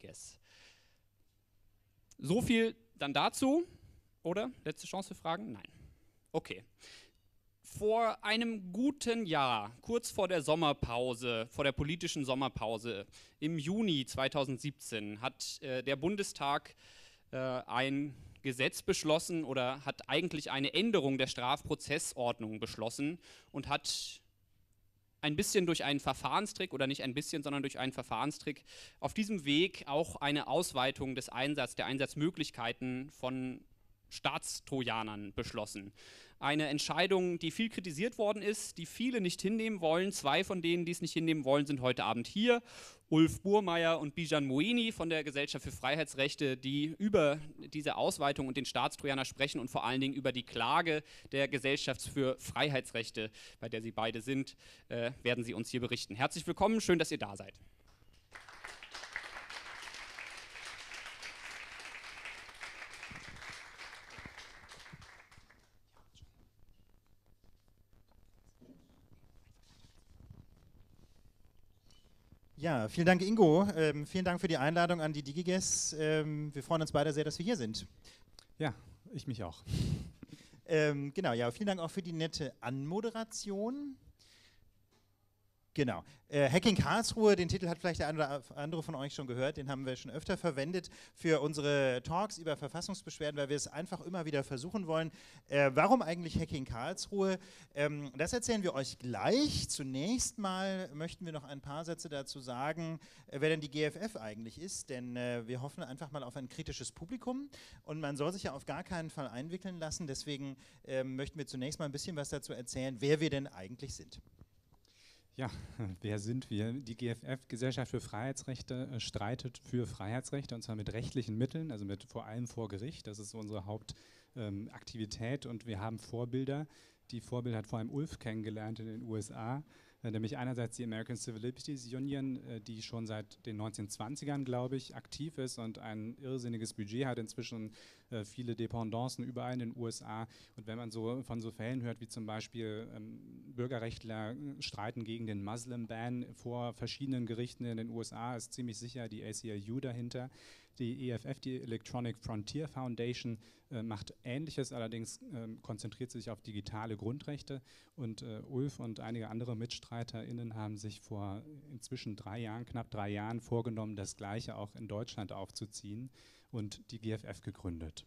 Guess. So viel dann dazu. Oder? Letzte Chance für Fragen? Nein. Okay. Vor einem guten Jahr, kurz vor der Sommerpause, vor der politischen Sommerpause, im Juni 2017, hat äh, der Bundestag äh, ein Gesetz beschlossen oder hat eigentlich eine Änderung der Strafprozessordnung beschlossen und hat ein bisschen durch einen Verfahrenstrick oder nicht ein bisschen, sondern durch einen Verfahrenstrick auf diesem Weg auch eine Ausweitung des Einsatzes, der Einsatzmöglichkeiten von Staatstrojanern beschlossen. Eine Entscheidung, die viel kritisiert worden ist, die viele nicht hinnehmen wollen. Zwei von denen, die es nicht hinnehmen wollen, sind heute Abend hier. Ulf Burmeier und Bijan Moini von der Gesellschaft für Freiheitsrechte, die über diese Ausweitung und den Staatstrojaner sprechen und vor allen Dingen über die Klage der Gesellschaft für Freiheitsrechte, bei der sie beide sind, äh, werden sie uns hier berichten. Herzlich willkommen, schön, dass ihr da seid. Ja, vielen Dank, Ingo. Ähm, vielen Dank für die Einladung an die DigiGuests. Ähm, wir freuen uns beide sehr, dass wir hier sind. Ja, ich mich auch. Ähm, genau, ja, vielen Dank auch für die nette Anmoderation. Genau. Äh, Hacking Karlsruhe, den Titel hat vielleicht der andere von euch schon gehört, den haben wir schon öfter verwendet für unsere Talks über Verfassungsbeschwerden, weil wir es einfach immer wieder versuchen wollen. Äh, warum eigentlich Hacking Karlsruhe? Ähm, das erzählen wir euch gleich. Zunächst mal möchten wir noch ein paar Sätze dazu sagen, äh, wer denn die GFF eigentlich ist, denn äh, wir hoffen einfach mal auf ein kritisches Publikum und man soll sich ja auf gar keinen Fall einwickeln lassen. Deswegen ähm, möchten wir zunächst mal ein bisschen was dazu erzählen, wer wir denn eigentlich sind. Ja, wer sind wir? Die GFF, Gesellschaft für Freiheitsrechte, äh, streitet für Freiheitsrechte und zwar mit rechtlichen Mitteln, also mit vor allem vor Gericht. Das ist unsere Hauptaktivität ähm, und wir haben Vorbilder. Die Vorbilder hat vor allem Ulf kennengelernt in den USA nämlich einerseits die American Civil Liberties Union, äh, die schon seit den 1920ern, glaube ich, aktiv ist und ein irrsinniges Budget hat, inzwischen äh, viele Dependancen überall in den USA. Und wenn man so von so Fällen hört, wie zum Beispiel ähm, Bürgerrechtler streiten gegen den Muslim-Ban vor verschiedenen Gerichten in den USA, ist ziemlich sicher die ACLU dahinter. Die EFF, die Electronic Frontier Foundation, äh, macht Ähnliches, allerdings äh, konzentriert sich auf digitale Grundrechte. Und äh, Ulf und einige andere MitstreiterInnen haben sich vor inzwischen drei Jahren, knapp drei Jahren vorgenommen, das Gleiche auch in Deutschland aufzuziehen und die GFF gegründet.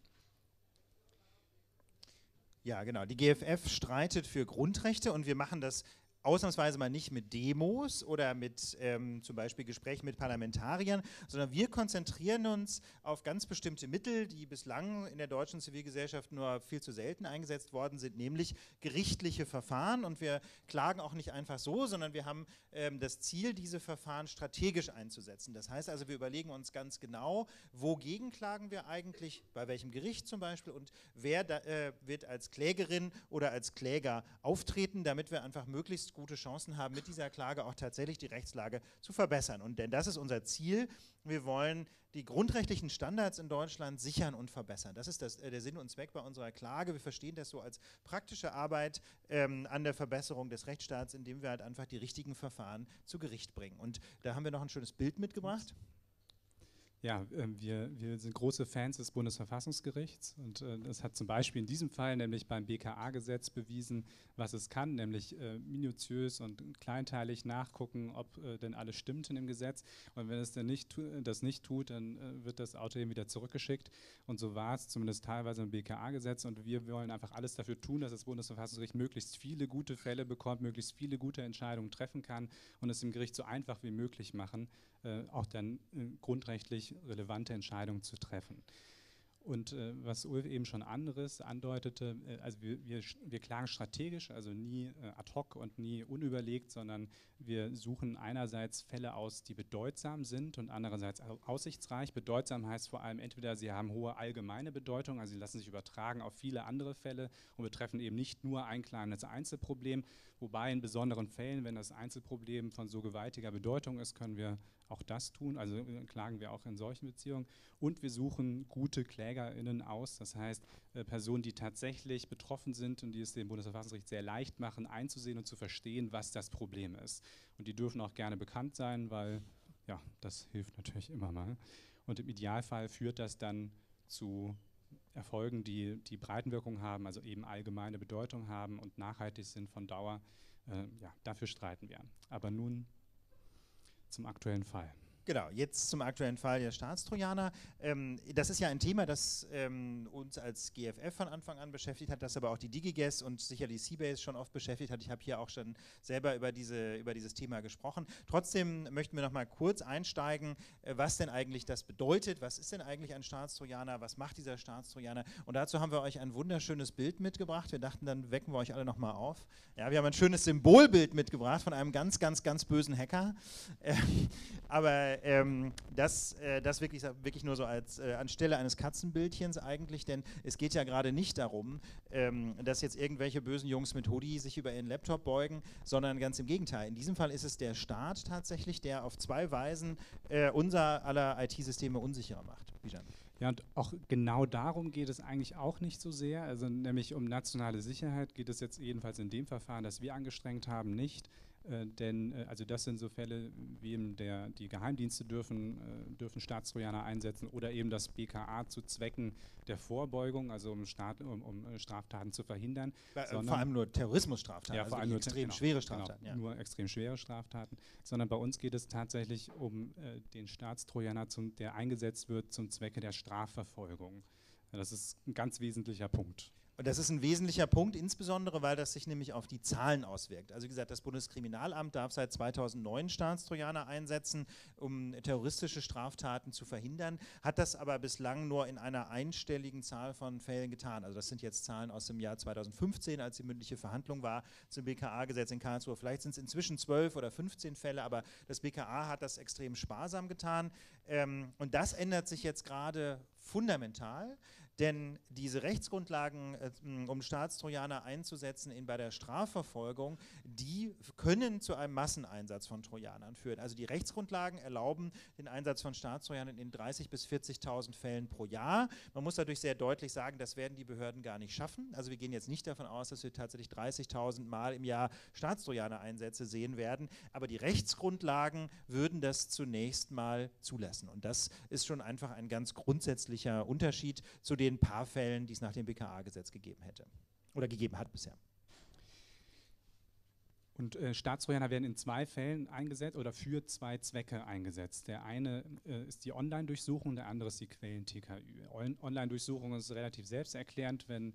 Ja, genau. Die GFF streitet für Grundrechte und wir machen das ausnahmsweise mal nicht mit Demos oder mit ähm, zum Beispiel Gesprächen mit Parlamentariern, sondern wir konzentrieren uns auf ganz bestimmte Mittel, die bislang in der deutschen Zivilgesellschaft nur viel zu selten eingesetzt worden sind, nämlich gerichtliche Verfahren. Und wir klagen auch nicht einfach so, sondern wir haben ähm, das Ziel, diese Verfahren strategisch einzusetzen. Das heißt also, wir überlegen uns ganz genau, wogegen klagen wir eigentlich, bei welchem Gericht zum Beispiel und wer da, äh, wird als Klägerin oder als Kläger auftreten, damit wir einfach möglichst gute Chancen haben, mit dieser Klage auch tatsächlich die Rechtslage zu verbessern. Und denn das ist unser Ziel. Wir wollen die grundrechtlichen Standards in Deutschland sichern und verbessern. Das ist das, äh, der Sinn und Zweck bei unserer Klage. Wir verstehen das so als praktische Arbeit ähm, an der Verbesserung des Rechtsstaats, indem wir halt einfach die richtigen Verfahren zu Gericht bringen. Und da haben wir noch ein schönes Bild mitgebracht. Ja, äh, wir, wir sind große Fans des Bundesverfassungsgerichts und äh, das hat zum Beispiel in diesem Fall nämlich beim BKA-Gesetz bewiesen, was es kann, nämlich äh, minutiös und kleinteilig nachgucken, ob äh, denn alles stimmt in dem Gesetz. Und wenn es dann nicht, das nicht tut, dann wird das Auto eben wieder zurückgeschickt. Und so war es zumindest teilweise im BKA-Gesetz und wir wollen einfach alles dafür tun, dass das Bundesverfassungsgericht möglichst viele gute Fälle bekommt, möglichst viele gute Entscheidungen treffen kann und es dem Gericht so einfach wie möglich machen, äh, auch dann äh, grundrechtlich relevante Entscheidungen zu treffen. Und äh, was Ulf eben schon anderes andeutete, äh, also wir, wir, wir, klagen strategisch, also nie äh, ad hoc und nie unüberlegt, sondern wir suchen einerseits Fälle aus, die bedeutsam sind und andererseits aussichtsreich. Bedeutsam heißt vor allem entweder sie haben hohe allgemeine Bedeutung, also sie lassen sich übertragen auf viele andere Fälle und betreffen eben nicht nur ein kleines Einzelproblem, wobei in besonderen Fällen, wenn das Einzelproblem von so gewaltiger Bedeutung ist, können wir auch das tun, also äh, klagen wir auch in solchen Beziehungen. Und wir suchen gute KlägerInnen aus, das heißt äh, Personen, die tatsächlich betroffen sind und die es dem Bundesverfassungsgericht sehr leicht machen, einzusehen und zu verstehen, was das Problem ist. Und die dürfen auch gerne bekannt sein, weil ja, das hilft natürlich immer mal. Und im Idealfall führt das dann zu Erfolgen, die, die Breitenwirkung haben, also eben allgemeine Bedeutung haben und nachhaltig sind von Dauer. Äh, ja, dafür streiten wir. Aber nun zum aktuellen Fall. Genau, jetzt zum aktuellen Fall der Staatstrojaner. Ähm, das ist ja ein Thema, das ähm, uns als GFF von Anfang an beschäftigt hat, das aber auch die DigiGuess und sicher die Seabase schon oft beschäftigt hat. Ich habe hier auch schon selber über, diese, über dieses Thema gesprochen. Trotzdem möchten wir noch mal kurz einsteigen, äh, was denn eigentlich das bedeutet. Was ist denn eigentlich ein Staatstrojaner? Was macht dieser Staatstrojaner? Und dazu haben wir euch ein wunderschönes Bild mitgebracht. Wir dachten, dann wecken wir euch alle noch mal auf. Ja, wir haben ein schönes Symbolbild mitgebracht von einem ganz, ganz, ganz bösen Hacker. Äh, aber ähm, das, äh, das wirklich, wirklich nur so als äh, anstelle eines Katzenbildchens eigentlich, denn es geht ja gerade nicht darum, ähm, dass jetzt irgendwelche bösen Jungs mit Hoodie sich über ihren Laptop beugen, sondern ganz im Gegenteil. In diesem Fall ist es der Staat tatsächlich, der auf zwei Weisen äh, unser aller IT-Systeme unsicherer macht. Bijan. Ja, und auch genau darum geht es eigentlich auch nicht so sehr. Also nämlich um nationale Sicherheit geht es jetzt jedenfalls in dem Verfahren, das wir angestrengt haben, nicht. Äh, denn äh, also das sind so Fälle, wie eben der, die Geheimdienste dürfen, äh, dürfen Staatstrojaner einsetzen oder eben das BKA zu Zwecken der Vorbeugung, also um, Staat, um, um äh, Straftaten zu verhindern. Äh, vor allem nur Terrorismusstraftaten, ja, vor also allem nur extrem genau, schwere genau, Straftaten. Genau, Nur extrem schwere Straftaten, sondern bei uns geht es tatsächlich um den Staatstrojaner, zum, der eingesetzt wird zum Zwecke der Strafverfolgung. Ja, das ist ein ganz wesentlicher Punkt. Und das ist ein wesentlicher Punkt, insbesondere weil das sich nämlich auf die Zahlen auswirkt. Also wie gesagt, das Bundeskriminalamt darf seit 2009 Staatstrojaner einsetzen, um terroristische Straftaten zu verhindern, hat das aber bislang nur in einer einstelligen Zahl von Fällen getan. Also das sind jetzt Zahlen aus dem Jahr 2015, als die mündliche Verhandlung war zum BKA-Gesetz in Karlsruhe. Vielleicht sind es inzwischen 12 oder 15 Fälle, aber das BKA hat das extrem sparsam getan. Ähm, und das ändert sich jetzt gerade fundamental. Denn diese Rechtsgrundlagen, äh, um Staatstrojaner einzusetzen in, bei der Strafverfolgung, die können zu einem Masseneinsatz von Trojanern führen. Also die Rechtsgrundlagen erlauben den Einsatz von Staatstrojanern in 30.000 bis 40.000 Fällen pro Jahr. Man muss dadurch sehr deutlich sagen, das werden die Behörden gar nicht schaffen. Also wir gehen jetzt nicht davon aus, dass wir tatsächlich 30.000 Mal im Jahr Staatstrojaner-Einsätze sehen werden. Aber die Rechtsgrundlagen würden das zunächst mal zulassen. Und das ist schon einfach ein ganz grundsätzlicher Unterschied zu den paar Fällen, die es nach dem BKA-Gesetz gegeben hätte oder gegeben hat bisher. Und äh, Staatstrojaner werden in zwei Fällen eingesetzt oder für zwei Zwecke eingesetzt. Der eine äh, ist die Online-Durchsuchung, der andere ist die Quellen-TKÜ. Online-Durchsuchung ist relativ selbsterklärend, wenn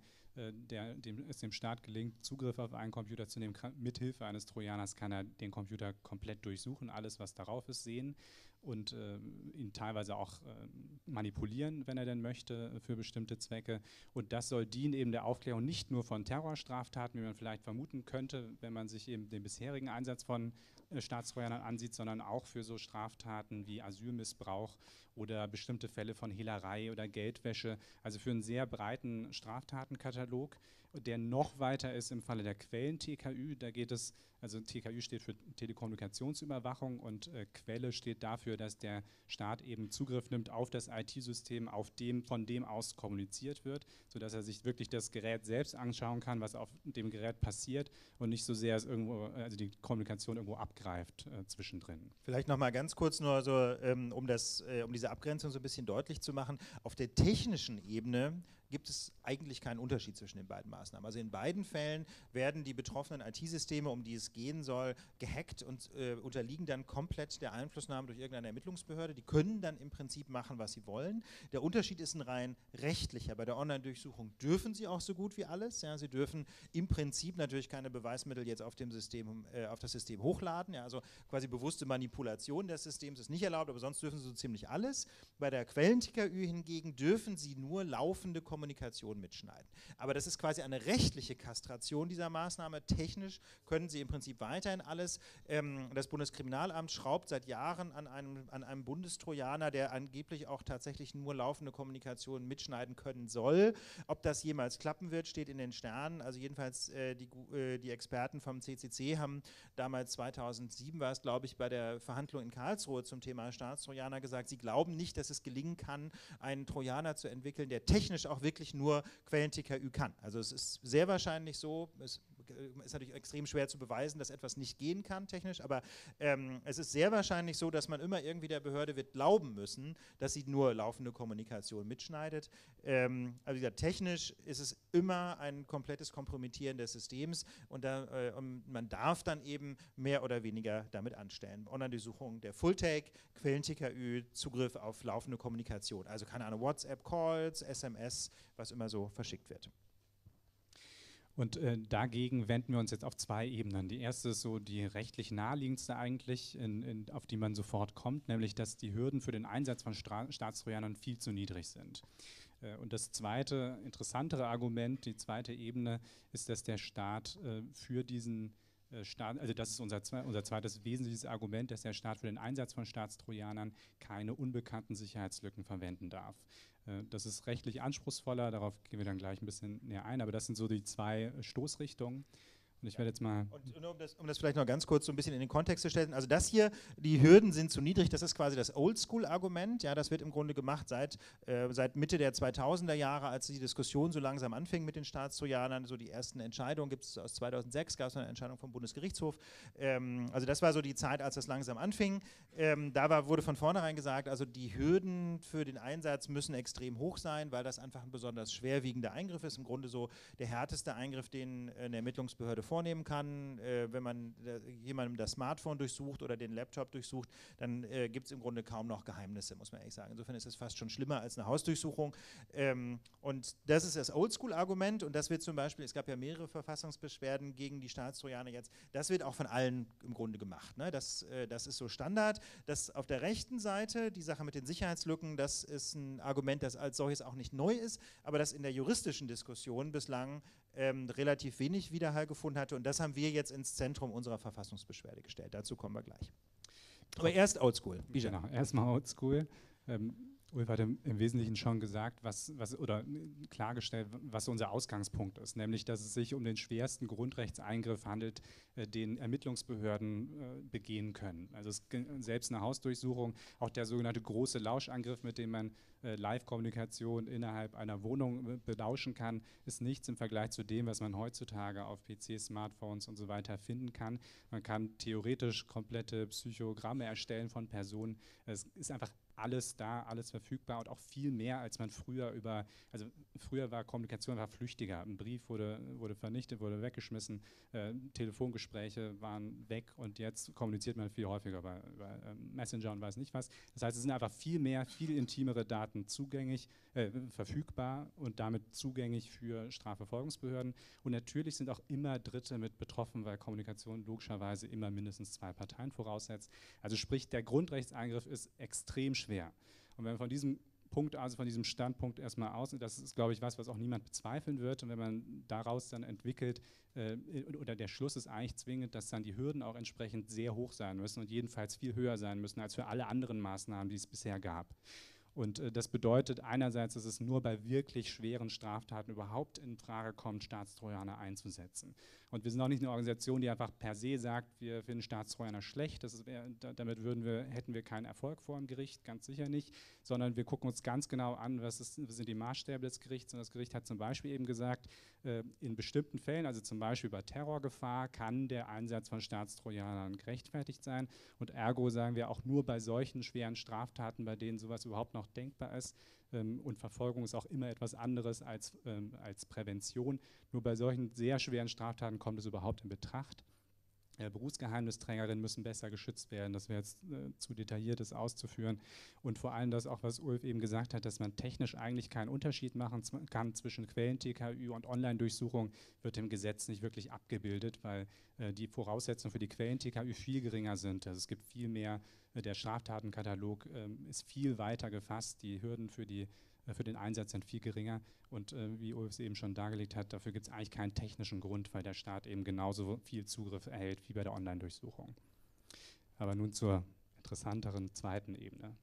der, dem, es dem Staat gelingt, Zugriff auf einen Computer zu nehmen. Mithilfe eines Trojaners kann er den Computer komplett durchsuchen, alles, was darauf ist, sehen und äh, ihn teilweise auch äh, manipulieren, wenn er denn möchte, für bestimmte Zwecke. Und das soll dienen eben der Aufklärung nicht nur von Terrorstraftaten, wie man vielleicht vermuten könnte, wenn man sich eben den bisherigen Einsatz von äh, Staatstrojanern ansieht, sondern auch für so Straftaten wie Asylmissbrauch oder bestimmte Fälle von Hehlerei oder Geldwäsche. Also für einen sehr breiten Straftatenkatalog, der noch weiter ist im Falle der Quellen-TKÜ. Da geht es also TKÜ steht für Telekommunikationsüberwachung und äh, Quelle steht dafür, dass der Staat eben Zugriff nimmt auf das IT-System, auf dem, von dem aus kommuniziert wird, sodass er sich wirklich das Gerät selbst anschauen kann, was auf dem Gerät passiert und nicht so sehr es irgendwo, also die Kommunikation irgendwo abgreift äh, zwischendrin. Vielleicht nochmal ganz kurz nur so, ähm, um, das, äh, um diese Abgrenzung so ein bisschen deutlich zu machen. Auf der technischen Ebene gibt es eigentlich keinen Unterschied zwischen den beiden Maßnahmen. Also in beiden Fällen werden die betroffenen IT-Systeme, um die es gehen soll, gehackt und äh, unterliegen dann komplett der Einflussnahme durch irgendeine Ermittlungsbehörde. Die können dann im Prinzip machen, was sie wollen. Der Unterschied ist ein rein rechtlicher. Bei der Online-Durchsuchung dürfen sie auch so gut wie alles. Ja, sie dürfen im Prinzip natürlich keine Beweismittel jetzt auf, dem System, äh, auf das System hochladen. Ja, also quasi bewusste Manipulation des Systems ist nicht erlaubt, aber sonst dürfen sie so ziemlich alles. Bei der Quellen-TKÜ hingegen dürfen sie nur laufende Kommunikation Kommunikation mitschneiden. Aber das ist quasi eine rechtliche Kastration dieser Maßnahme. Technisch können sie im Prinzip weiterhin alles. Ähm, das Bundeskriminalamt schraubt seit Jahren an einem, an einem Bundestrojaner, der angeblich auch tatsächlich nur laufende Kommunikation mitschneiden können soll. Ob das jemals klappen wird, steht in den Sternen. Also jedenfalls äh, die, äh, die Experten vom CCC haben damals 2007 war es, glaube ich, bei der Verhandlung in Karlsruhe zum Thema Staatstrojaner gesagt, sie glauben nicht, dass es gelingen kann, einen Trojaner zu entwickeln, der technisch auch wirklich nur Quellen-TKÜ kann. Also es ist sehr wahrscheinlich so, es ist natürlich extrem schwer zu beweisen, dass etwas nicht gehen kann technisch, aber ähm, es ist sehr wahrscheinlich so, dass man immer irgendwie der Behörde wird glauben müssen, dass sie nur laufende Kommunikation mitschneidet. Ähm, also wie gesagt, technisch ist es immer ein komplettes Kompromittieren des Systems und, da, äh, und man darf dann eben mehr oder weniger damit anstellen. Online-Durchsuchung der Full-Take, Quellen-TKÜ, Zugriff auf laufende Kommunikation, also keine Ahnung, WhatsApp-Calls, SMS, was immer so verschickt wird. Und äh, dagegen wenden wir uns jetzt auf zwei Ebenen. Die erste ist so die rechtlich naheliegendste eigentlich, in, in, auf die man sofort kommt, nämlich dass die Hürden für den Einsatz von Stra Staatstrojanern viel zu niedrig sind. Äh, und das zweite, interessantere Argument, die zweite Ebene, ist, dass der Staat äh, für diesen Staat, also das ist unser, unser zweites wesentliches Argument, dass der Staat für den Einsatz von Staatstrojanern keine unbekannten Sicherheitslücken verwenden darf. Äh, das ist rechtlich anspruchsvoller, darauf gehen wir dann gleich ein bisschen näher ein, aber das sind so die zwei Stoßrichtungen. Und ich werde jetzt mal. Und um das, um das, vielleicht noch ganz kurz so ein bisschen in den Kontext zu stellen, also das hier, die Hürden sind zu niedrig, das ist quasi das Oldschool-Argument. Ja, das wird im Grunde gemacht seit, äh, seit Mitte der 2000er Jahre, als die Diskussion so langsam anfing mit den Staatstrojanern. So die ersten Entscheidungen gibt es aus 2006, gab es eine Entscheidung vom Bundesgerichtshof. Ähm, also das war so die Zeit, als das langsam anfing. Ähm, da war, wurde von vornherein gesagt, also die Hürden für den Einsatz müssen extrem hoch sein, weil das einfach ein besonders schwerwiegender Eingriff ist. Im Grunde so der härteste Eingriff, den eine Ermittlungsbehörde vornehmen kann. Äh, wenn man äh, jemandem das Smartphone durchsucht oder den Laptop durchsucht, dann äh, gibt es im Grunde kaum noch Geheimnisse, muss man ehrlich sagen. Insofern ist es fast schon schlimmer als eine Hausdurchsuchung. Ähm, und das ist das Oldschool-Argument und das wird zum Beispiel, es gab ja mehrere Verfassungsbeschwerden gegen die Staatstrojaner jetzt, das wird auch von allen im Grunde gemacht. Ne? Das, äh, das ist so Standard. Das auf der rechten Seite, die Sache mit den Sicherheitslücken, das ist ein Argument, das als solches auch nicht neu ist, aber das in der juristischen Diskussion bislang ähm, relativ wenig Widerhall gefunden hatte. Und das haben wir jetzt ins Zentrum unserer Verfassungsbeschwerde gestellt. Dazu kommen wir gleich. Aber erst Oldschool. Genau, erstmal Oldschool. Ähm, Ulf hat im, Wesentlichen schon gesagt, was, was, oder klargestellt, was unser Ausgangspunkt ist, nämlich, dass es sich um den schwersten Grundrechtseingriff handelt, äh, den Ermittlungsbehörden äh, begehen können. Also es, selbst eine Hausdurchsuchung, auch der sogenannte große Lauschangriff, mit dem man äh, Live-Kommunikation innerhalb einer Wohnung äh, belauschen kann, ist nichts im Vergleich zu dem, was man heutzutage auf PCs, Smartphones und so weiter finden kann. Man kann theoretisch komplette Psychogramme erstellen von Personen. Es ist einfach alles da, alles verfügbar und auch viel mehr, als man früher über, also früher war Kommunikation war flüchtiger. Ein Brief wurde, wurde vernichtet, wurde weggeschmissen, äh, Telefongespräche waren weg und jetzt kommuniziert man viel häufiger über, über äh, Messenger und weiß nicht was. Das heißt, es sind einfach viel mehr, viel intimere Daten zugänglich, äh, verfügbar und damit zugänglich für Strafverfolgungsbehörden. Und natürlich sind auch immer Dritte mit betroffen, weil Kommunikation logischerweise immer mindestens zwei Parteien voraussetzt. Also sprich, der Grundrechtseingriff ist extrem schwer. Und wenn man von diesem Punkt, also von diesem Standpunkt erstmal aus, das ist, glaube ich, was, was auch niemand bezweifeln wird. Und wenn man daraus dann entwickelt, äh, oder der Schluss ist eigentlich zwingend, dass dann die Hürden auch entsprechend sehr hoch sein müssen und jedenfalls viel höher sein müssen als für alle anderen Maßnahmen, die es bisher gab. Und äh, das bedeutet einerseits, dass es nur bei wirklich schweren Straftaten überhaupt in Frage kommt, Staatstrojaner einzusetzen. Und wir sind auch nicht eine Organisation, die einfach per se sagt, wir finden Staatstrojaner schlecht. Ist, damit wir, hätten wir keinen Erfolg vor dem Gericht, ganz sicher nicht, sondern wir gucken uns ganz genau an, was, ist, was sind die Maßstäbe des Gerichts. Und das Gericht hat zum Beispiel eben gesagt, äh, in bestimmten Fällen, also zum Beispiel bei Terrorgefahr, kann der Einsatz von Staatstrojanern gerechtfertigt sein. Und ergo sagen wir auch nur bei solchen schweren Straftaten, bei denen sowas überhaupt noch denkbar ist, und Verfolgung ist auch immer etwas anderes als, ähm, als Prävention. Nur bei solchen sehr schweren Straftaten kommt es überhaupt in Betracht. Äh, Berufsgeheimnisträgerinnen müssen besser geschützt werden. Das wäre jetzt äh, zu detailliert, das auszuführen. Und vor allem das auch, was Ulf eben gesagt hat, dass man technisch eigentlich keinen Unterschied machen kann zwischen Quellen-TKÜ und Online-Durchsuchung, wird im Gesetz nicht wirklich abgebildet, weil äh, die Voraussetzungen für die Quellen-TKÜ viel geringer sind. Also es gibt viel mehr, der Straftatenkatalog ähm, ist viel weiter gefasst. Die Hürden für die äh, für den Einsatz sind viel geringer. Und äh, wie Ulf eben schon dargelegt hat, dafür gibt es eigentlich keinen technischen Grund, weil der Staat eben genauso viel Zugriff erhält wie bei der Online-Durchsuchung. Aber nun zur interessanteren zweiten Ebene.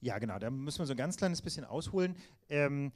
Ja, genau, da müssen wir so ein ganz kleines bisschen ausholen. Ähm,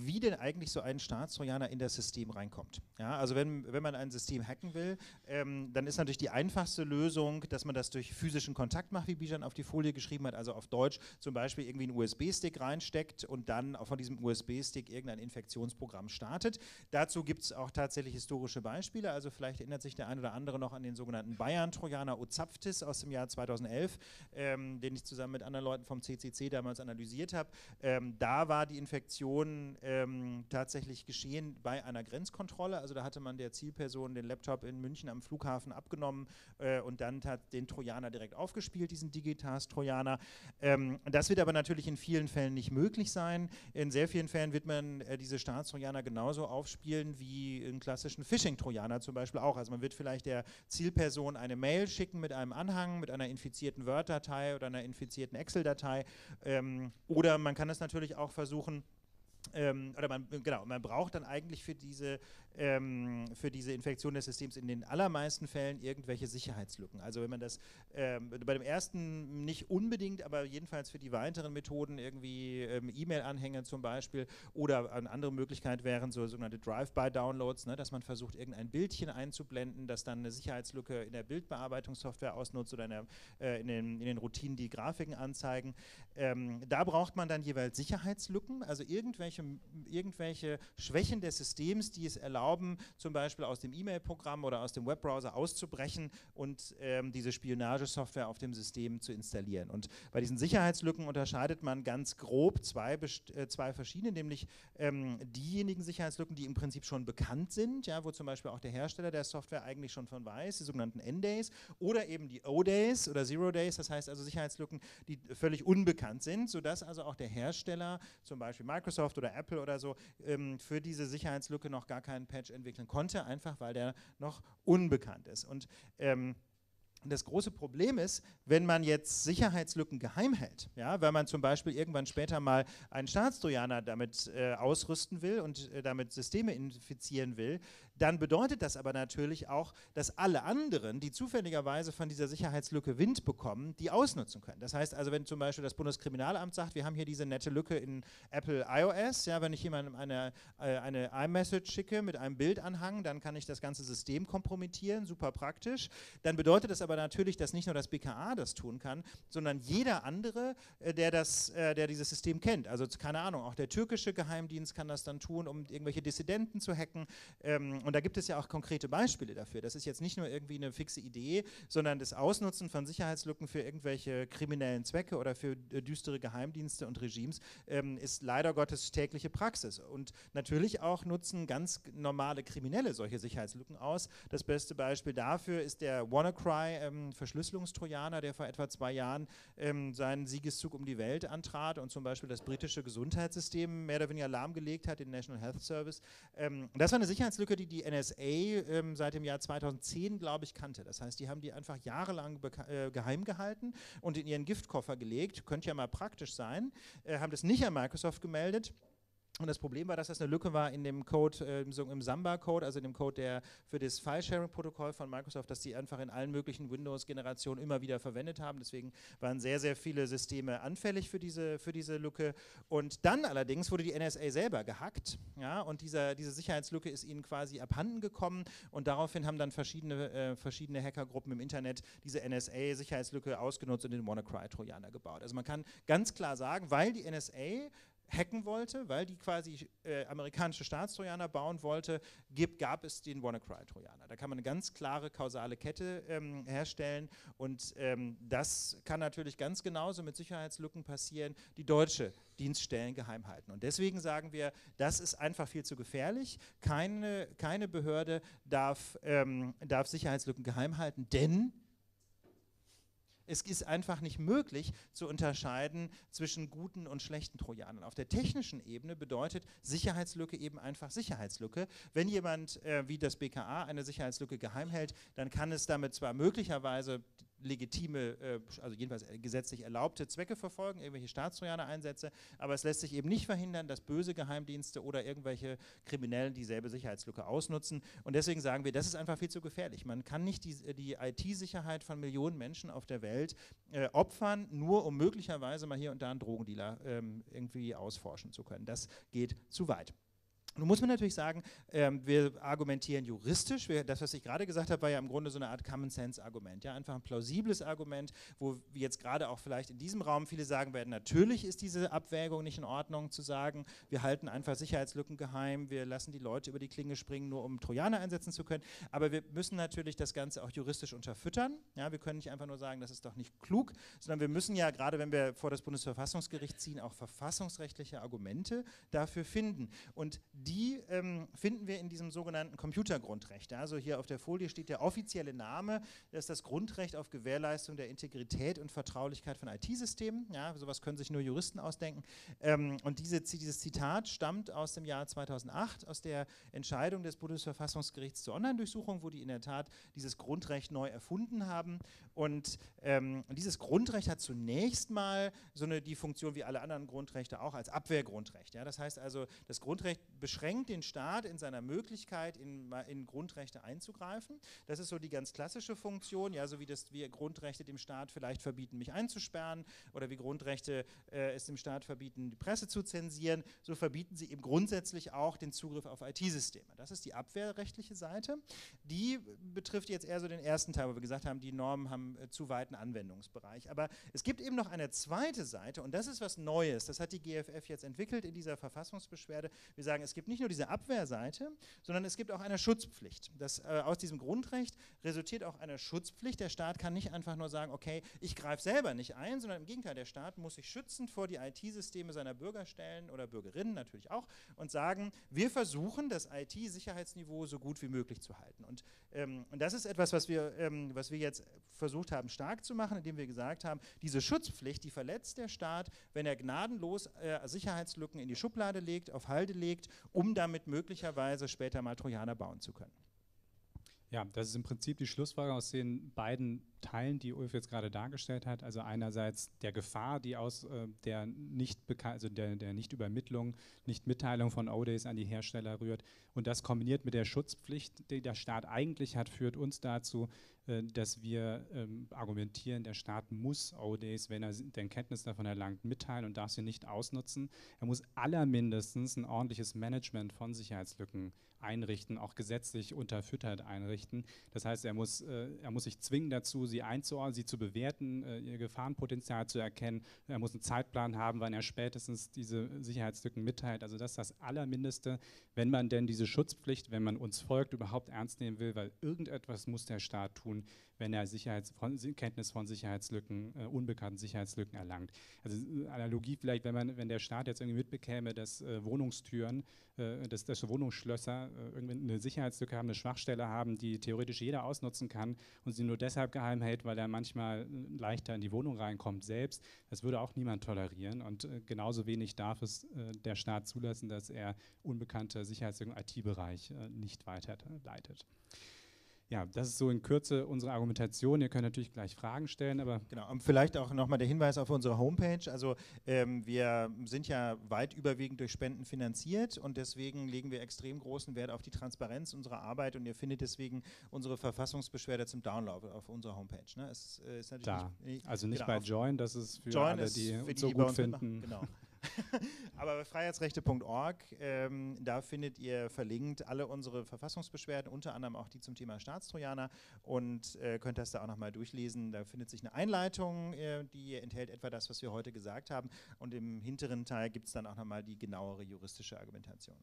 wie denn eigentlich so ein Staatstrojaner in das System reinkommt. Ja, also wenn, wenn man ein System hacken will, ähm, dann ist natürlich die einfachste Lösung, dass man das durch physischen Kontakt macht, wie Bijan auf die Folie geschrieben hat, also auf Deutsch zum Beispiel irgendwie einen USB-Stick reinsteckt und dann von diesem USB-Stick irgendein Infektionsprogramm startet. Dazu gibt es auch tatsächlich historische Beispiele, also vielleicht erinnert sich der ein oder andere noch an den sogenannten Bayern-Trojaner Ozapftis aus dem Jahr 2011, ähm, den ich zusammen mit anderen Leuten vom CCC damals analysiert habe. Ähm, da war die Infektion ähm, tatsächlich geschehen bei einer Grenzkontrolle. Also da hatte man der Zielperson den Laptop in München am Flughafen abgenommen äh, und dann hat den Trojaner direkt aufgespielt, diesen Digitas-Trojaner. Ähm, das wird aber natürlich in vielen Fällen nicht möglich sein. In sehr vielen Fällen wird man äh, diese Staatstrojaner genauso aufspielen wie einen klassischen Phishing-Trojaner zum Beispiel auch. Also man wird vielleicht der Zielperson eine Mail schicken mit einem Anhang, mit einer infizierten Word-Datei oder einer infizierten Excel-Datei. Ähm, oder man kann es natürlich auch versuchen, ähm, oder man, genau, man braucht dann eigentlich für diese, ähm, für diese Infektion des Systems in den allermeisten Fällen irgendwelche Sicherheitslücken. Also wenn man das ähm, bei dem ersten nicht unbedingt, aber jedenfalls für die weiteren Methoden irgendwie ähm, E-Mail-Anhänge zum Beispiel oder eine andere Möglichkeit wären so sogenannte Drive-by-Downloads, ne, dass man versucht irgendein Bildchen einzublenden, das dann eine Sicherheitslücke in der Bildbearbeitungssoftware ausnutzt oder in, der, äh, in, den, in den Routinen die Grafiken anzeigen. Ähm, da braucht man dann jeweils Sicherheitslücken, also irgendwelche irgendwelche, Schwächen des Systems, die es erlauben, zum Beispiel aus dem E-Mail-Programm oder aus dem Webbrowser auszubrechen und ähm, diese Spionagesoftware auf dem System zu installieren. Und bei diesen Sicherheitslücken unterscheidet man ganz grob zwei, äh, zwei verschiedene, nämlich ähm, diejenigen Sicherheitslücken, die im Prinzip schon bekannt sind, ja, wo zum Beispiel auch der Hersteller der Software eigentlich schon von weiß, die sogenannten N-Days, oder eben die O-Days oder Zero-Days, das heißt also Sicherheitslücken, die völlig unbekannt sind, sodass also auch der Hersteller, zum Beispiel Microsoft oder Apple oder so ähm, für diese Sicherheitslücke noch gar keinen Patch entwickeln konnte, einfach weil der noch unbekannt ist. Und ähm, das große Problem ist, wenn man jetzt Sicherheitslücken geheim hält, ja, weil man zum Beispiel irgendwann später mal einen Staatstrojaner damit äh, ausrüsten will und äh, damit Systeme infizieren will, dann bedeutet das aber natürlich auch, dass alle anderen, die zufälligerweise von dieser Sicherheitslücke Wind bekommen, die ausnutzen können. Das heißt also, wenn zum Beispiel das Bundeskriminalamt sagt, wir haben hier diese nette Lücke in Apple iOS, ja, wenn ich jemandem eine, äh, eine iMessage schicke mit einem Bildanhang, dann kann ich das ganze System kompromittieren, super praktisch. Dann bedeutet das aber natürlich, dass nicht nur das BKA das tun kann, sondern jeder andere, äh, der, das, äh, der dieses System kennt. Also keine Ahnung, auch der türkische Geheimdienst kann das dann tun, um irgendwelche Dissidenten zu hacken. Ähm, und da gibt es ja auch konkrete Beispiele dafür. Das ist jetzt nicht nur irgendwie eine fixe Idee, sondern das Ausnutzen von Sicherheitslücken für irgendwelche kriminellen Zwecke oder für düstere Geheimdienste und Regimes ähm, ist leider Gottes tägliche Praxis. Und natürlich auch nutzen ganz normale Kriminelle solche Sicherheitslücken aus. Das beste Beispiel dafür ist der WannaCry ähm, der vor etwa zwei Jahren ähm, seinen Siegeszug um die Welt antrat und zum Beispiel das britische Gesundheitssystem mehr oder weniger lahmgelegt hat, den National Health Service. Ähm, das war eine Sicherheitslücke, die die NSA ähm, seit dem Jahr 2010, glaube ich, kannte. Das heißt, die haben die einfach jahrelang äh, geheim gehalten und in ihren Giftkoffer gelegt. Könnte ja mal praktisch sein. Äh, haben das nicht an Microsoft gemeldet. Und das Problem war, dass das eine Lücke war in dem Code, äh, im Samba-Code, also in dem Code der für das File-Sharing-Protokoll von Microsoft, das die einfach in allen möglichen Windows-Generationen immer wieder verwendet haben. Deswegen waren sehr, sehr viele Systeme anfällig für diese, für diese Lücke. Und dann allerdings wurde die NSA selber gehackt. Ja, und dieser, diese Sicherheitslücke ist ihnen quasi abhanden gekommen. Und daraufhin haben dann verschiedene, äh, verschiedene Hackergruppen im Internet diese NSA-Sicherheitslücke ausgenutzt und den WannaCry-Trojaner gebaut. Also man kann ganz klar sagen, weil die NSA hacken wollte, weil die quasi äh, amerikanische Staatstrojaner bauen wollte, gibt, gab es den WannaCry-Trojaner. Da kann man eine ganz klare kausale Kette ähm, herstellen und ähm, das kann natürlich ganz genauso mit Sicherheitslücken passieren, die deutsche Dienststellen geheim halten. Und deswegen sagen wir, das ist einfach viel zu gefährlich. Keine, keine Behörde darf, ähm, darf Sicherheitslücken geheim halten, denn es ist einfach nicht möglich zu unterscheiden zwischen guten und schlechten Trojanern. Auf der technischen Ebene bedeutet Sicherheitslücke eben einfach Sicherheitslücke. Wenn jemand äh, wie das BKA eine Sicherheitslücke geheim hält, dann kann es damit zwar möglicherweise legitime, äh, also jedenfalls gesetzlich erlaubte Zwecke verfolgen, irgendwelche Staatstrojaner-Einsätze, aber es lässt sich eben nicht verhindern, dass böse Geheimdienste oder irgendwelche Kriminellen dieselbe Sicherheitslücke ausnutzen. Und deswegen sagen wir, das ist einfach viel zu gefährlich. Man kann nicht die, die IT-Sicherheit von Millionen Menschen auf der Welt äh, opfern, nur um möglicherweise mal hier und da einen Drogendealer ähm, irgendwie ausforschen zu können. Das geht zu weit. Nun muss man natürlich sagen, ähm, wir argumentieren juristisch. Wir, das, was ich gerade gesagt habe, war ja im Grunde so eine Art Common-Sense-Argument. Ja? Einfach ein plausibles Argument, wo jetzt gerade auch vielleicht in diesem Raum viele sagen werden, natürlich ist diese Abwägung nicht in Ordnung zu sagen, wir halten einfach Sicherheitslücken geheim, wir lassen die Leute über die Klinge springen, nur um Trojaner einsetzen zu können. Aber wir müssen natürlich das Ganze auch juristisch unterfüttern. Ja? Wir können nicht einfach nur sagen, das ist doch nicht klug, sondern wir müssen ja, gerade wenn wir vor das Bundesverfassungsgericht ziehen, auch verfassungsrechtliche Argumente dafür finden. Und die ähm, finden wir in diesem sogenannten Computergrundrecht. Also hier auf der Folie steht der offizielle Name, das ist das Grundrecht auf Gewährleistung der Integrität und Vertraulichkeit von IT-Systemen. Ja, sowas können sich nur Juristen ausdenken. Ähm, und diese, dieses Zitat stammt aus dem Jahr 2008, aus der Entscheidung des Bundesverfassungsgerichts zur Online-Durchsuchung, wo die in der Tat dieses Grundrecht neu erfunden haben. Und ähm, dieses Grundrecht hat zunächst mal so eine, die Funktion wie alle anderen Grundrechte auch als Abwehrgrundrecht. Ja, das heißt also, das Grundrecht beschränkt den Staat in seiner Möglichkeit, in, in Grundrechte einzugreifen. Das ist so die ganz klassische Funktion, ja, so wie, das, wie Grundrechte dem Staat vielleicht verbieten, mich einzusperren oder wie Grundrechte äh, es dem Staat verbieten, die Presse zu zensieren, so verbieten sie eben grundsätzlich auch den Zugriff auf IT-Systeme. Das ist die abwehrrechtliche Seite. Die betrifft jetzt eher so den ersten Teil, wo wir gesagt haben, die Normen haben äh, zu weiten Anwendungsbereich. Aber es gibt eben noch eine zweite Seite und das ist was Neues. Das hat die GFF jetzt entwickelt in dieser Verfassungsbeschwerde. Wir sagen, es es gibt nicht nur diese Abwehrseite, sondern es gibt auch eine Schutzpflicht. Das, äh, aus diesem Grundrecht resultiert auch eine Schutzpflicht. Der Staat kann nicht einfach nur sagen, okay, ich greife selber nicht ein, sondern im Gegenteil, der Staat muss sich schützend vor die IT-Systeme seiner Bürger stellen oder Bürgerinnen natürlich auch und sagen, wir versuchen, das IT-Sicherheitsniveau so gut wie möglich zu halten. Und, ähm, und das ist etwas, was wir, ähm, was wir jetzt versucht haben stark zu machen, indem wir gesagt haben, diese Schutzpflicht, die verletzt der Staat, wenn er gnadenlos äh, Sicherheitslücken in die Schublade legt, auf Halde legt um damit möglicherweise später mal Trojaner bauen zu können. Ja, das ist im Prinzip die Schlussfrage aus den beiden Teilen, die Ulf jetzt gerade dargestellt hat. Also einerseits der Gefahr, die aus äh, der nicht also der, der Nichtübermittlung, Nichtmitteilung von ODAs an die Hersteller rührt. Und das kombiniert mit der Schutzpflicht, die der Staat eigentlich hat, führt uns dazu, äh, dass wir ähm, argumentieren, der Staat muss ODAs, wenn er denn Kenntnis davon erlangt, mitteilen und darf sie nicht ausnutzen. Er muss allermindestens ein ordentliches Management von Sicherheitslücken einrichten, auch gesetzlich unterfüttert einrichten. Das heißt, er muss, äh, er muss sich zwingen dazu, sie einzuordnen, sie zu bewerten, äh, ihr Gefahrenpotenzial zu erkennen. Er muss einen Zeitplan haben, wann er spätestens diese Sicherheitslücken mitteilt. Also das ist das Allermindeste, wenn man denn diese Schutzpflicht, wenn man uns folgt, überhaupt ernst nehmen will, weil irgendetwas muss der Staat tun, wenn er Sicherheits von, Kenntnis von Sicherheitslücken, äh, unbekannten Sicherheitslücken erlangt. Also äh, Analogie vielleicht, wenn, man, wenn der Staat jetzt irgendwie mitbekäme, dass äh, Wohnungstüren, äh, dass, dass Wohnungsschlösser äh, irgendwie eine Sicherheitslücke haben, eine Schwachstelle haben, die theoretisch jeder ausnutzen kann und sie nur deshalb geheim hält, weil er manchmal äh, leichter in die Wohnung reinkommt selbst, das würde auch niemand tolerieren und genauso wenig darf es der Staat zulassen, dass er unbekannte Sicherheitslücken im IT-Bereich nicht weiterleitet. Ja, das ist so in Kürze unsere Argumentation. Ihr könnt natürlich gleich Fragen stellen, aber. Genau, und vielleicht auch nochmal der Hinweis auf unsere Homepage. Also, ähm, wir sind ja weit überwiegend durch Spenden finanziert und deswegen legen wir extrem großen Wert auf die Transparenz unserer Arbeit und ihr findet deswegen unsere Verfassungsbeschwerde zum Download auf unserer Homepage. Ne? Es, äh, ist natürlich da. Nicht, nicht, also nicht genau, bei Join, das ist für Join alle, die, uns so die gut finden. Genau. Aber bei freiheitsrechte.org, ähm, da findet ihr verlinkt alle unsere Verfassungsbeschwerden, unter anderem auch die zum Thema Staatstrojaner und äh, könnt das da auch nochmal durchlesen. Da findet sich eine Einleitung, äh, die enthält etwa das, was wir heute gesagt haben und im hinteren Teil gibt es dann auch nochmal die genauere juristische Argumentation.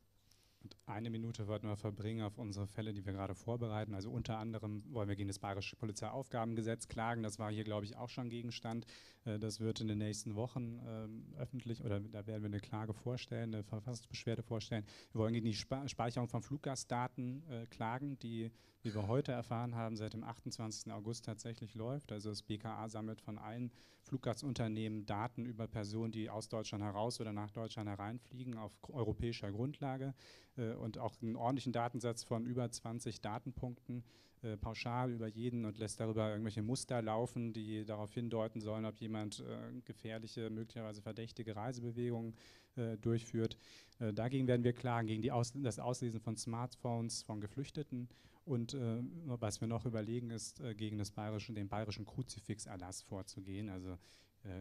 Und eine Minute wollten wir verbringen auf unsere Fälle, die wir gerade vorbereiten. Also unter anderem wollen wir gegen das Bayerische Polizeiaufgabengesetz klagen. Das war hier, glaube ich, auch schon Gegenstand. Äh, das wird in den nächsten Wochen ähm, öffentlich oder da werden wir eine Klage vorstellen, eine Verfassungsbeschwerde vorstellen. Wir wollen gegen die Speicherung von Fluggastdaten äh, klagen, die wie wir heute erfahren haben, seit dem 28. August tatsächlich läuft. Also das BKA sammelt von allen Fluggastunternehmen Daten über Personen, die aus Deutschland heraus oder nach Deutschland hereinfliegen, auf europäischer Grundlage. Äh, und auch einen ordentlichen Datensatz von über 20 Datenpunkten äh, pauschal über jeden und lässt darüber irgendwelche Muster laufen, die darauf hindeuten sollen, ob jemand äh, gefährliche, möglicherweise verdächtige Reisebewegungen äh, durchführt. Äh, dagegen werden wir klagen, gegen Aus das Auslesen von Smartphones von Geflüchteten und äh, was wir noch überlegen, ist äh, gegen das bayerischen, den bayerischen Kruzifixerlass vorzugehen. Also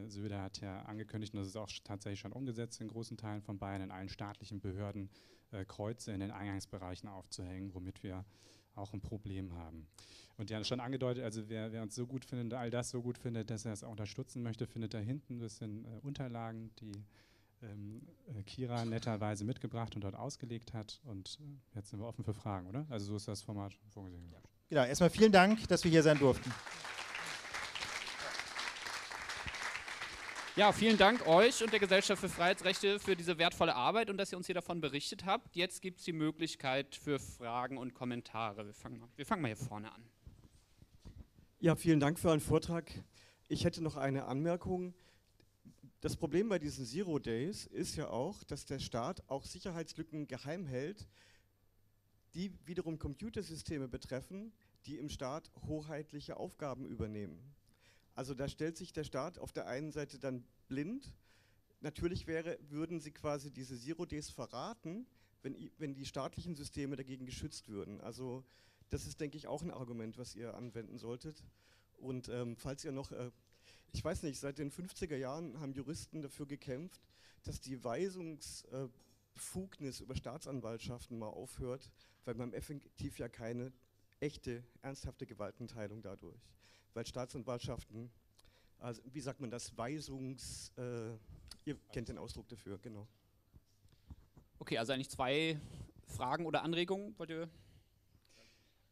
Söder hat ja angekündigt, und das ist auch tatsächlich schon umgesetzt in großen Teilen von Bayern, in allen staatlichen Behörden Kreuze in den Eingangsbereichen aufzuhängen, womit wir auch ein Problem haben. Und ja, schon angedeutet, also wer, wer, uns so gut findet, all das so gut findet, dass er es auch unterstützen möchte, findet da hinten ein bisschen äh, Unterlagen, die ähm, äh, Kira netterweise mitgebracht und dort ausgelegt hat. Und äh, jetzt sind wir offen für Fragen, oder? Also so ist das Format vorgesehen. Genau, erstmal vielen Dank, dass wir hier sein durften. Ja, vielen Dank euch und der Gesellschaft für Freiheitsrechte für diese wertvolle Arbeit und dass ihr uns hier davon berichtet habt. Jetzt gibt es die Möglichkeit für Fragen und Kommentare. Wir fangen, mal, wir fangen mal hier vorne an. Ja, vielen Dank für euren Vortrag. Ich hätte noch eine Anmerkung. Das Problem bei diesen Zero Days ist ja auch, dass der Staat auch Sicherheitslücken geheim hält, die wiederum Computersysteme betreffen, die im Staat hoheitliche Aufgaben übernehmen. Also da stellt sich der Staat auf der einen Seite dann blind. Natürlich wäre, würden sie quasi diese Zero-Ds verraten, wenn, wenn die staatlichen Systeme dagegen geschützt würden. Also das ist, denke ich, auch ein Argument, was ihr anwenden solltet. Und ähm, falls ihr noch, äh, ich weiß nicht, seit den 50er Jahren haben Juristen dafür gekämpft, dass die Weisungsbefugnis äh, über Staatsanwaltschaften mal aufhört, weil man effektiv ja keine echte, ernsthafte Gewaltenteilung dadurch weil Staatsanwaltschaften, also wie sagt man das, Weisungs, äh, ihr kennt den Ausdruck dafür, genau. Okay, also eigentlich zwei Fragen oder Anregungen, wollt ihr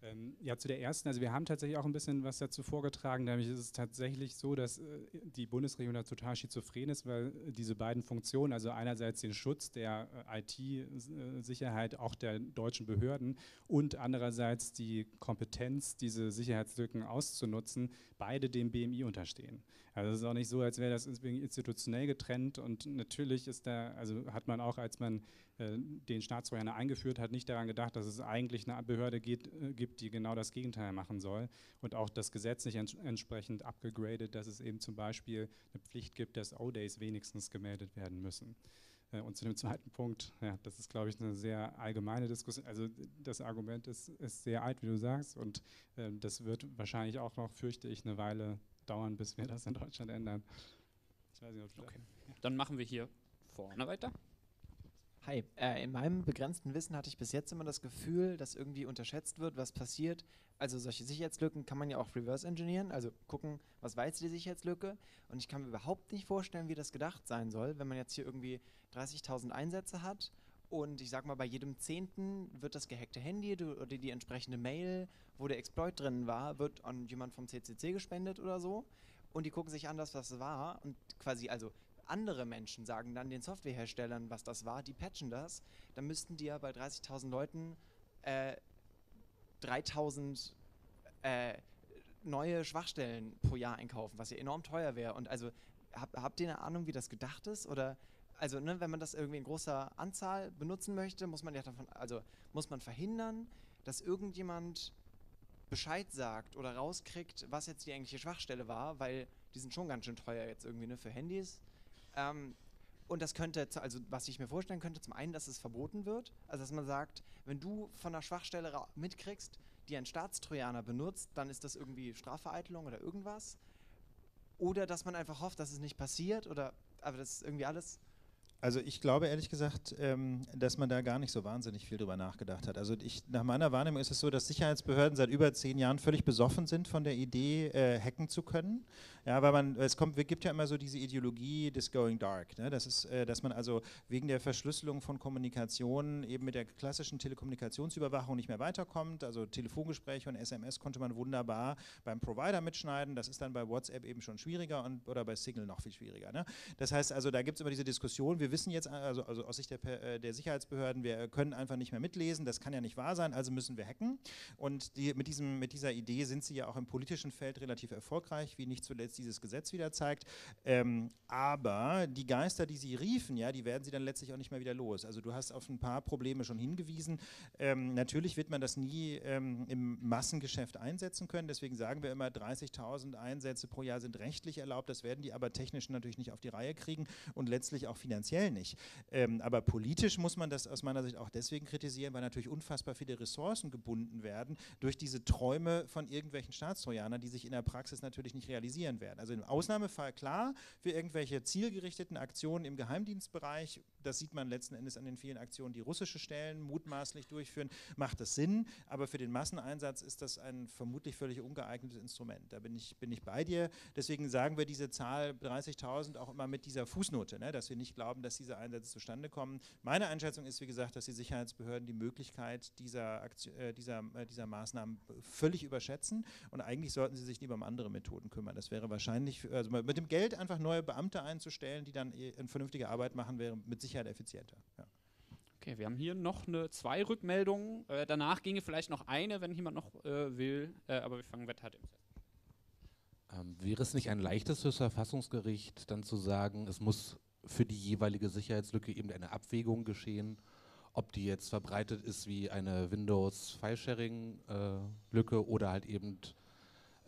ähm, ja, zu der ersten, also wir haben tatsächlich auch ein bisschen was dazu vorgetragen, nämlich ist es tatsächlich so, dass äh, die Bundesregierung da total schizophren ist, weil diese beiden Funktionen, also einerseits den Schutz der äh, IT-Sicherheit auch der deutschen Behörden und andererseits die Kompetenz, diese Sicherheitslücken auszunutzen, beide dem BMI unterstehen. Also es ist auch nicht so, als wäre das institutionell getrennt und natürlich ist da, also hat man auch, als man äh, den Staatstrojaner eingeführt hat, nicht daran gedacht, dass es eigentlich eine Behörde geht, äh, gibt, die genau das Gegenteil machen soll und auch das Gesetz nicht ents entsprechend abgegradet, dass es eben zum Beispiel eine Pflicht gibt, dass O-Days wenigstens gemeldet werden müssen. Äh, und zu dem zweiten Punkt, ja, das ist, glaube ich, eine sehr allgemeine Diskussion. Also das Argument ist, ist sehr alt, wie du sagst, und äh, das wird wahrscheinlich auch noch, fürchte ich, eine Weile dauern, bis wir das in Deutschland ändern. Ich weiß nicht, ob okay. Ja. Dann machen wir hier vorne weiter. Hi, äh, in meinem begrenzten Wissen hatte ich bis jetzt immer das Gefühl, dass irgendwie unterschätzt wird, was passiert. Also solche Sicherheitslücken kann man ja auch reverse engineeren, also gucken, was weiß die Sicherheitslücke. Und ich kann mir überhaupt nicht vorstellen, wie das gedacht sein soll, wenn man jetzt hier irgendwie 30.000 Einsätze hat und ich sag mal, bei jedem Zehnten wird das gehackte Handy oder die entsprechende Mail, wo der Exploit drin war, wird an jemand vom CCC gespendet oder so. Und die gucken sich an, was das war und quasi, also andere Menschen sagen dann den Softwareherstellern, was das war, die patchen das, dann müssten die ja bei 30.000 Leuten äh, 3.000 äh, neue Schwachstellen pro Jahr einkaufen, was ja enorm teuer wäre. Und also hab, habt ihr eine Ahnung, wie das gedacht ist? Oder also ne, wenn man das irgendwie in großer Anzahl benutzen möchte, muss man ja davon, also muss man verhindern, dass irgendjemand Bescheid sagt oder rauskriegt, was jetzt die eigentliche Schwachstelle war, weil die sind schon ganz schön teuer jetzt irgendwie ne, für Handys. Ähm, und das könnte, also was ich mir vorstellen könnte, zum einen, dass es verboten wird, also dass man sagt, wenn du von einer Schwachstelle mitkriegst, die ein Staatstrojaner benutzt, dann ist das irgendwie Strafvereitelung oder irgendwas. Oder dass man einfach hofft, dass es nicht passiert oder, aber das ist irgendwie alles also ich glaube ehrlich gesagt, ähm, dass man da gar nicht so wahnsinnig viel drüber nachgedacht hat. Also ich, nach meiner Wahrnehmung ist es so, dass Sicherheitsbehörden seit über zehn Jahren völlig besoffen sind von der Idee, äh, hacken zu können. Ja, weil man, es kommt, gibt ja immer so diese Ideologie des Going Dark. Ne? Das ist, äh, dass man also wegen der Verschlüsselung von Kommunikation eben mit der klassischen Telekommunikationsüberwachung nicht mehr weiterkommt. Also Telefongespräche und SMS konnte man wunderbar beim Provider mitschneiden. Das ist dann bei WhatsApp eben schon schwieriger und, oder bei Signal noch viel schwieriger. Ne? Das heißt also, da gibt es immer diese Diskussion, wir wir wissen jetzt, also, also aus Sicht der, äh, der, Sicherheitsbehörden, wir können einfach nicht mehr mitlesen, das kann ja nicht wahr sein, also müssen wir hacken. Und die, mit, diesem, mit dieser Idee sind sie ja auch im politischen Feld relativ erfolgreich, wie nicht zuletzt dieses Gesetz wieder zeigt. Ähm, aber die Geister, die sie riefen, ja, die werden sie dann letztlich auch nicht mehr wieder los. Also du hast auf ein paar Probleme schon hingewiesen. Ähm, natürlich wird man das nie ähm, im Massengeschäft einsetzen können, deswegen sagen wir immer, 30.000 Einsätze pro Jahr sind rechtlich erlaubt, das werden die aber technisch natürlich nicht auf die Reihe kriegen und letztlich auch finanziell nicht. Ähm, aber politisch muss man das aus meiner Sicht auch deswegen kritisieren, weil natürlich unfassbar viele Ressourcen gebunden werden durch diese Träume von irgendwelchen Staatstrojanern, die sich in der Praxis natürlich nicht realisieren werden. Also im Ausnahmefall klar, für irgendwelche zielgerichteten Aktionen im Geheimdienstbereich, das sieht man letzten Endes an den vielen Aktionen, die russische Stellen mutmaßlich durchführen, macht das Sinn, aber für den Masseneinsatz ist das ein vermutlich völlig ungeeignetes Instrument. Da bin ich, bin ich bei dir. Deswegen sagen wir diese Zahl 30.000 auch immer mit dieser Fußnote, ne, dass wir nicht glauben, dass diese Einsätze zustande kommen. Meine Einschätzung ist, wie gesagt, dass die Sicherheitsbehörden die Möglichkeit dieser, Aktion, äh, dieser, äh, dieser Maßnahmen völlig überschätzen und eigentlich sollten sie sich lieber um andere Methoden kümmern. Das wäre wahrscheinlich, also mit dem Geld einfach neue Beamte einzustellen, die dann äh, eine vernünftige Arbeit machen, wäre mit Sicherheit effizienter. Ja. Okay, wir haben hier noch eine zwei Rückmeldungen. Äh, danach ginge vielleicht noch eine, wenn jemand noch äh, will, äh, aber wir fangen mit HTML. Ähm, wäre es nicht ein leichtes fürs Verfassungsgericht, dann zu sagen, es muss für die jeweilige Sicherheitslücke eben eine Abwägung geschehen, ob die jetzt verbreitet ist wie eine Windows-File-Sharing-Lücke äh, oder halt eben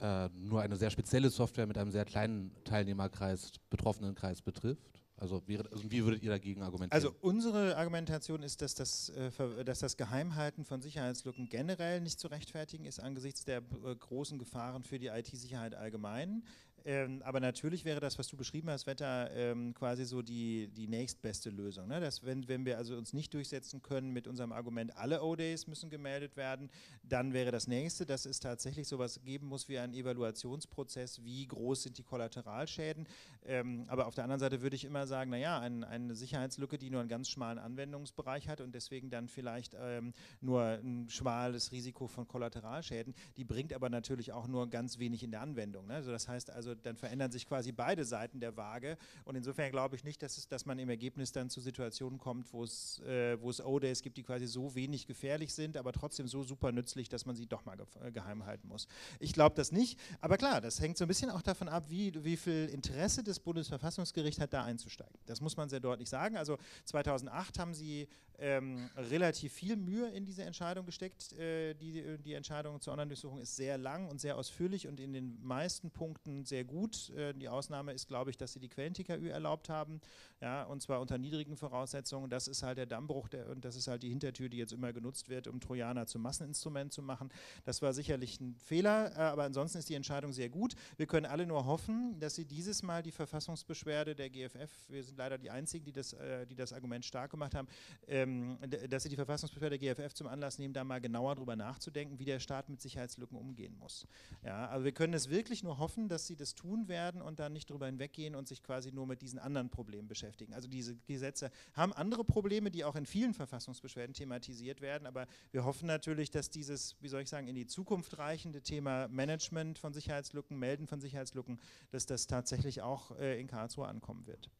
äh, nur eine sehr spezielle Software mit einem sehr kleinen Teilnehmerkreis, betroffenen Kreis betrifft? Also, wäre, also, wie würdet ihr dagegen argumentieren? Also unsere Argumentation ist, dass das, äh, dass das Geheimhalten von Sicherheitslücken generell nicht zu rechtfertigen ist angesichts der äh, großen Gefahren für die IT-Sicherheit allgemein. Ähm, aber natürlich wäre das, was du beschrieben hast, Wetter, ähm, quasi so die, die nächstbeste Lösung. Ne? Dass wenn, wenn wir also uns nicht durchsetzen können mit unserem Argument, alle O-Days müssen gemeldet werden, dann wäre das nächste, dass es tatsächlich sowas geben muss wie einen Evaluationsprozess, wie groß sind die Kollateralschäden. Ähm, aber auf der anderen Seite würde ich immer sagen, naja, ein, eine Sicherheitslücke, die nur einen ganz schmalen Anwendungsbereich hat und deswegen dann vielleicht ähm, nur ein schmales Risiko von Kollateralschäden, die bringt aber natürlich auch nur ganz wenig in der Anwendung. Ne? Also das heißt also, dann verändern sich quasi beide Seiten der Waage und insofern glaube ich nicht, dass, es, dass man im Ergebnis dann zu Situationen kommt, wo es, äh, O-Days gibt, die quasi so wenig gefährlich sind, aber trotzdem so super nützlich, dass man sie doch mal ge geheim halten muss. Ich glaube das nicht, aber klar, das hängt so ein bisschen auch davon ab, wie, wie viel Interesse das Bundesverfassungsgericht hat, da einzusteigen. Das muss man sehr deutlich sagen. Also 2008 haben sie ähm, relativ viel Mühe in diese Entscheidung gesteckt. Äh, die, die Entscheidung zur Online-Durchsuchung ist sehr lang und sehr ausführlich und in den meisten Punkten sehr gut. Äh, die Ausnahme ist, glaube ich, dass sie die Quellen-TKÜ erlaubt haben, ja, und zwar unter niedrigen Voraussetzungen. Das ist halt der Dammbruch der, und das ist halt die Hintertür, die jetzt immer genutzt wird, um Trojaner zum Masseninstrument zu machen. Das war sicherlich ein Fehler, äh, aber ansonsten ist die Entscheidung sehr gut. Wir können alle nur hoffen, dass sie dieses Mal die Verfassungsbeschwerde der GFF, wir sind leider die Einzigen, die das, äh, die das Argument stark gemacht haben, ähm, dass sie die Verfassungsbeschwerde der GFF zum Anlass nehmen, da mal genauer darüber nachzudenken, wie der Staat mit Sicherheitslücken umgehen muss. Ja, aber wir können es wirklich nur hoffen, dass sie das tun werden und dann nicht darüber hinweggehen und sich quasi nur mit diesen anderen Problemen beschäftigen. Also diese Gesetze haben andere Probleme, die auch in vielen Verfassungsbeschwerden thematisiert werden, aber wir hoffen natürlich, dass dieses, wie soll ich sagen, in die Zukunft reichende Thema Management von Sicherheitslücken, Melden von Sicherheitslücken, dass das tatsächlich auch äh, in Karlsruhe ankommen wird.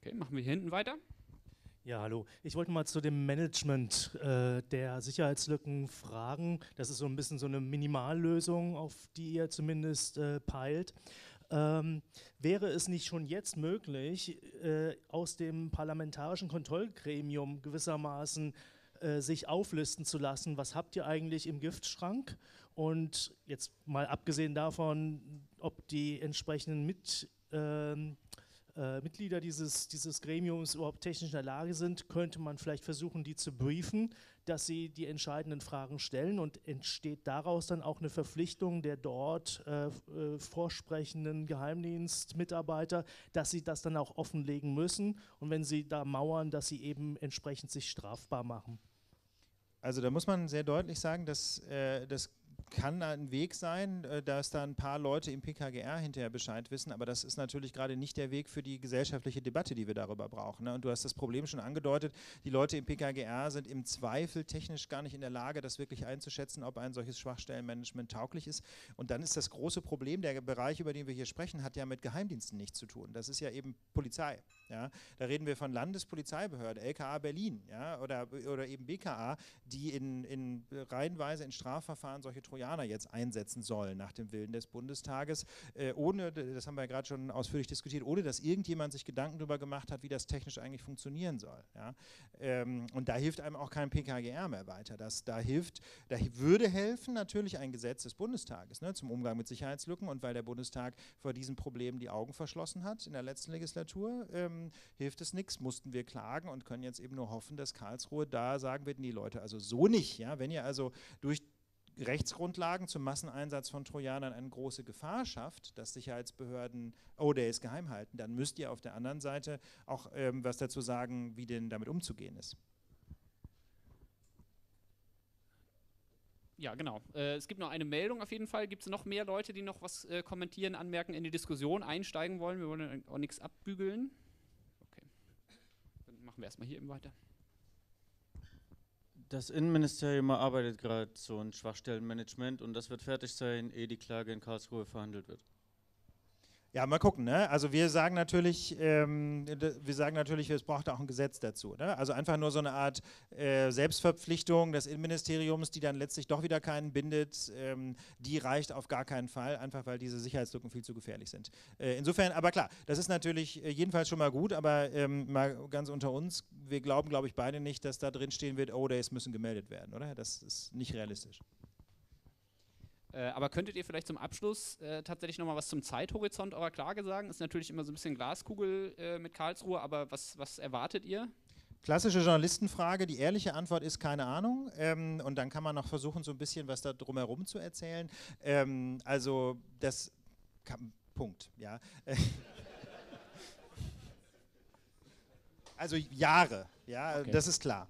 Okay, machen wir hier hinten weiter. Ja, hallo. Ich wollte mal zu dem Management äh, der Sicherheitslücken fragen. Das ist so ein bisschen so eine Minimallösung, auf die ihr zumindest äh, peilt. Ähm, wäre es nicht schon jetzt möglich, äh, aus dem parlamentarischen Kontrollgremium gewissermaßen äh, sich auflisten zu lassen, was habt ihr eigentlich im Giftschrank? Und jetzt mal abgesehen davon, ob die entsprechenden mit, ähm, äh, Mitglieder dieses, dieses Gremiums überhaupt technisch in der Lage sind, könnte man vielleicht versuchen, die zu briefen, dass sie die entscheidenden Fragen stellen und entsteht daraus dann auch eine Verpflichtung der dort äh, äh, vorsprechenden Geheimdienstmitarbeiter, dass sie das dann auch offenlegen müssen und wenn sie da mauern, dass sie eben entsprechend sich strafbar machen. Also da muss man sehr deutlich sagen, dass äh, das kann ein Weg sein, äh, dass da ein paar Leute im PKGR hinterher Bescheid wissen, aber das ist natürlich gerade nicht der Weg für die gesellschaftliche Debatte, die wir darüber brauchen. Ne? Und du hast das Problem schon angedeutet, die Leute im PKGR sind im Zweifel technisch gar nicht in der Lage, das wirklich einzuschätzen, ob ein solches Schwachstellenmanagement tauglich ist. Und dann ist das große Problem, der Bereich, über den wir hier sprechen, hat ja mit Geheimdiensten nichts zu tun. Das ist ja eben Polizei. Ja? Da reden wir von Landespolizeibehörde, LKA Berlin ja? oder, oder eben BKA, die in, in reihenweise in Strafverfahren solche Trojaner jetzt einsetzen sollen nach dem Willen des Bundestages, äh, ohne, das haben wir ja gerade schon ausführlich diskutiert, ohne dass irgendjemand sich Gedanken darüber gemacht hat, wie das technisch eigentlich funktionieren soll. Ja? Ähm, und da hilft einem auch kein PKGR mehr weiter. Das, da hilft, da würde helfen natürlich ein Gesetz des Bundestages ne, zum Umgang mit Sicherheitslücken und weil der Bundestag vor diesen Problemen die Augen verschlossen hat in der letzten Legislatur, ähm, hilft es nichts, mussten wir klagen und können jetzt eben nur hoffen, dass Karlsruhe da sagen wird, nee Leute, also so nicht. Ja? Wenn ihr also durch Rechtsgrundlagen zum Masseneinsatz von Trojanern eine große Gefahr schafft, dass Sicherheitsbehörden, oh, der ist geheim halten, dann müsst ihr auf der anderen Seite auch ähm, was dazu sagen, wie denn damit umzugehen ist. Ja, genau. Äh, es gibt noch eine Meldung auf jeden Fall. Gibt es noch mehr Leute, die noch was äh, kommentieren, anmerken, in die Diskussion einsteigen wollen? Wir wollen auch nichts abbügeln. Okay. Dann machen wir erstmal hier eben weiter. Das Innenministerium arbeitet gerade so ein Schwachstellenmanagement und das wird fertig sein, ehe die Klage in Karlsruhe verhandelt wird. Ja, mal gucken. Ne? Also wir sagen natürlich, ähm, wir sagen natürlich, es braucht auch ein Gesetz dazu. Ne? Also einfach nur so eine Art äh, Selbstverpflichtung des Innenministeriums, die dann letztlich doch wieder keinen bindet, ähm, die reicht auf gar keinen Fall, einfach weil diese Sicherheitslücken viel zu gefährlich sind. Äh, insofern, aber klar, das ist natürlich äh, jedenfalls schon mal gut, aber ähm, mal ganz unter uns, wir glauben, glaube ich, beide nicht, dass da drin stehen wird, oh, Days müssen gemeldet werden, oder? Das ist nicht realistisch. Äh, aber könntet ihr vielleicht zum Abschluss äh, tatsächlich nochmal was zum Zeithorizont eurer Klage sagen? Ist natürlich immer so ein bisschen Glaskugel äh, mit Karlsruhe, aber was, was erwartet ihr? Klassische Journalistenfrage, die ehrliche Antwort ist keine Ahnung. Ähm, und dann kann man noch versuchen, so ein bisschen was da drumherum zu erzählen. Ähm, also das kann, Punkt, ja. also Jahre, ja, okay. das ist klar.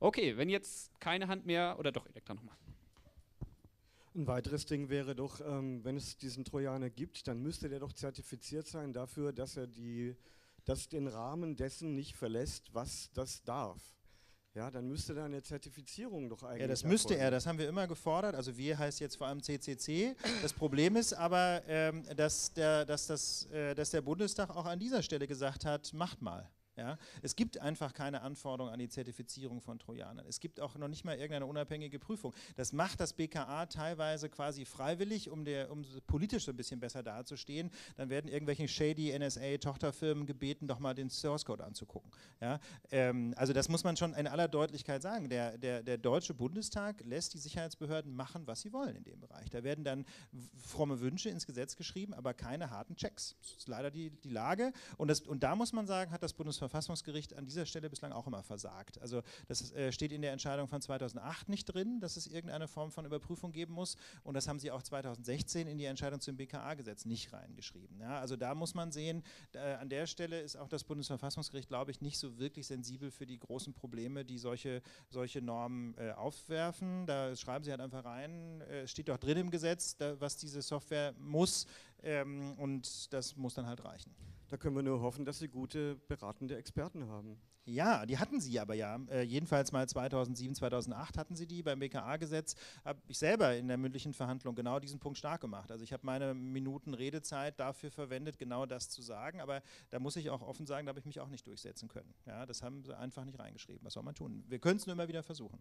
Okay, wenn jetzt keine Hand mehr, oder doch, Elektra nochmal. Ein weiteres Ding wäre doch, ähm, wenn es diesen Trojaner gibt, dann müsste der doch zertifiziert sein dafür, dass er die, dass den Rahmen dessen nicht verlässt, was das darf. Ja, dann müsste da eine Zertifizierung doch eigentlich. Ja, das müsste er, das haben wir immer gefordert. Also wir heißt jetzt vor allem CCC. Das Problem ist aber, ähm, dass, der, dass, das, äh, dass der Bundestag auch an dieser Stelle gesagt hat, macht mal. Ja? Es gibt einfach keine Anforderung an die Zertifizierung von Trojanern. Es gibt auch noch nicht mal irgendeine unabhängige Prüfung. Das macht das BKA teilweise quasi freiwillig, um, der, um politisch so ein bisschen besser dazustehen. Dann werden irgendwelche shady NSA-Tochterfirmen gebeten, doch mal den Source Code anzugucken. Ja? Ähm, also das muss man schon in aller Deutlichkeit sagen. Der, der, der Deutsche Bundestag lässt die Sicherheitsbehörden machen, was sie wollen in dem Bereich. Da werden dann fromme Wünsche ins Gesetz geschrieben, aber keine harten Checks. Das ist leider die, die Lage. Und, das, und da muss man sagen, hat das Bundesverfassungsgericht Bundesverfassungsgericht an dieser Stelle bislang auch immer versagt. Also das äh, steht in der Entscheidung von 2008 nicht drin, dass es irgendeine Form von Überprüfung geben muss und das haben sie auch 2016 in die Entscheidung zum BKA-Gesetz nicht reingeschrieben. Ja, also da muss man sehen, äh, an der Stelle ist auch das Bundesverfassungsgericht, glaube ich, nicht so wirklich sensibel für die großen Probleme, die solche, solche Normen äh, aufwerfen. Da schreiben sie halt einfach rein, äh, steht doch drin im Gesetz, da, was diese Software muss ähm, und das muss dann halt reichen. Da können wir nur hoffen, dass Sie gute beratende Experten haben. Ja, die hatten sie aber ja. Äh, jedenfalls mal 2007, 2008 hatten sie die. Beim BKA-Gesetz habe ich selber in der mündlichen Verhandlung genau diesen Punkt stark gemacht. Also ich habe meine Minuten Redezeit dafür verwendet, genau das zu sagen. Aber da muss ich auch offen sagen, da habe ich mich auch nicht durchsetzen können. Ja, das haben sie einfach nicht reingeschrieben. Was soll man tun? Wir können es nur immer wieder versuchen.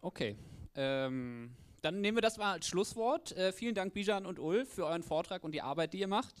Okay. Ähm, dann nehmen wir das mal als Schlusswort. Äh, vielen Dank, Bijan und Ulf, für euren Vortrag und die Arbeit, die ihr macht.